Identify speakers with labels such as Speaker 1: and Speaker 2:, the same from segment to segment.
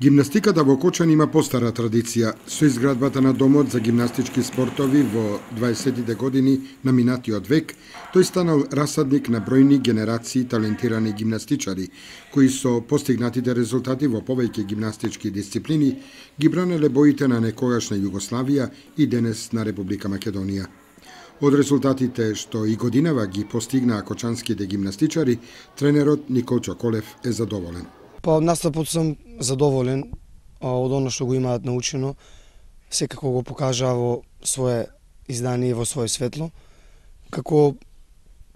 Speaker 1: Гимнастиката во Кочан има постара традиција. Со изградбата на домот за гимнастички спортови во 20-тите години на минатиот век, тој станал расадник на бројни генерации талентирани гимнастичари, кои со постигнатите резултати во повеќе гимнастички дисциплини ги бранеле боите на некогашна Југославија и денес на Република Македонија. Од резултатите што и годинава ги постигнаа кочанските гимнастичари, тренерот Никол Чоколев е задоволен.
Speaker 2: Па од настапот сум задоволен од оно што го имаат научено. Секако го покажаа во свое издание во свое светло. Како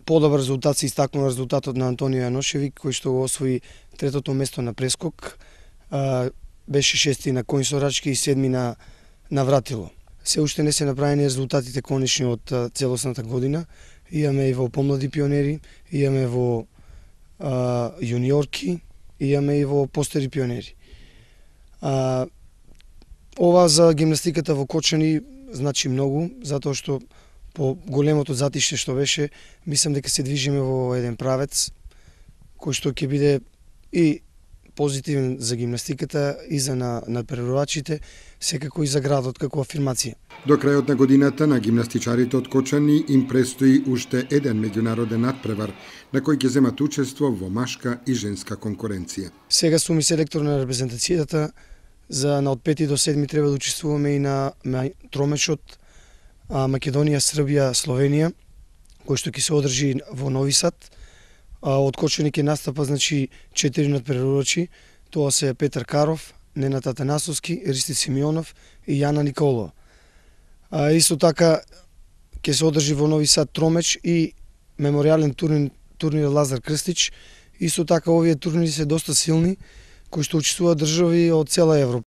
Speaker 2: подобар резултат се истакнува резултатот на Антонио Јаношевик, кој што го освои третото место на прескок. беше шести на конјсорачки и седми на, на вратило. Се уште не се направени резултатите конечни од целосната година. Имаме и во помлади пионери, имаме во а, јуниорки, имаме и во постери пионери. А, ова за гимнастиката во Кочани значи многу, затоа што по големото затиште што беше, мислам дека се движиме во еден правец кој што ќе биде и позитивен за гимнастиката и за на, надпреварувачите, секако и за градот како афирмација.
Speaker 1: До крајот на годината на гимнастичарите од Кочани им престои уште еден меѓународен надпревар на кој ќе земат учество во машка и женска конкуренција.
Speaker 2: Сега сум и селектор на репрезентацијата за на од 5 до 7 треба да учествуваме и на, тромечот Македонија, Србија, Словенија, кој што ќе се одржи во Нови Сад а, од Кочани ќе настапа значи четири надпреварувачи, тоа се Петар Каров, Ненат Атанасовски, Ристи Симеонов и Јана Николова. А, исто така ќе се одржи во Нови Сад Тромеч и меморијален турнир, турнир Лазар Крстич. Исто така овие турнири се доста силни, кои што учествуваат држави од цела Европа.